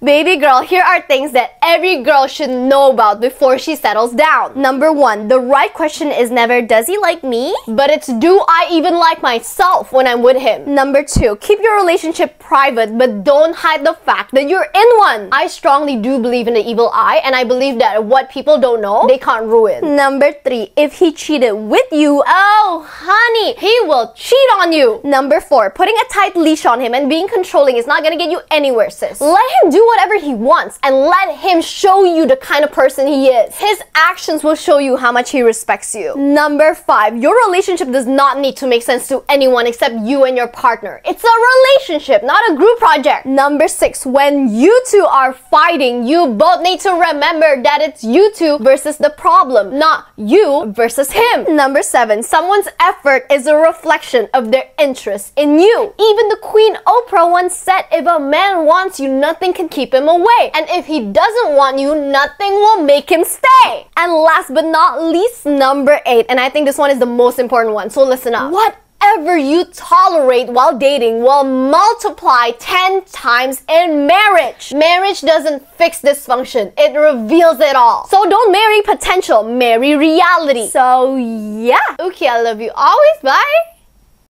Baby girl, here are things that every girl should know about before she settles down. Number one, the right question is never, does he like me? But it's, do I even like myself when I'm with him? Number two, keep your relationship private, but don't hide the fact that you're in one. I strongly do believe in the evil eye, and I believe that what people don't know, they can't ruin. Number three, if he cheated with you, oh, honey, he will cheat on you. Number four, putting a tight leash on him and being controlling is not gonna get you anywhere, sis. Let him do whatever he wants and let him show you the kind of person he is. His actions will show you how much he respects you. Number five, your relationship does not need to make sense to anyone except you and your partner. It's a relationship, not a group project. Number six, when you two are fighting, you both need to remember that it's you two versus the problem, not you versus him. Number seven, someone's effort is a reflection of their interest in you. Even the Queen Oprah once said, if a man wants you, nothing can keep him away. And if he doesn't want you, nothing will make him stay. And last but not least, number eight, and I think this one is the most important one, so listen up. Whatever you tolerate while dating will multiply 10 times in marriage. Marriage doesn't fix dysfunction, it reveals it all. So don't marry potential, marry reality. So yeah. Okay, I love you always. Bye.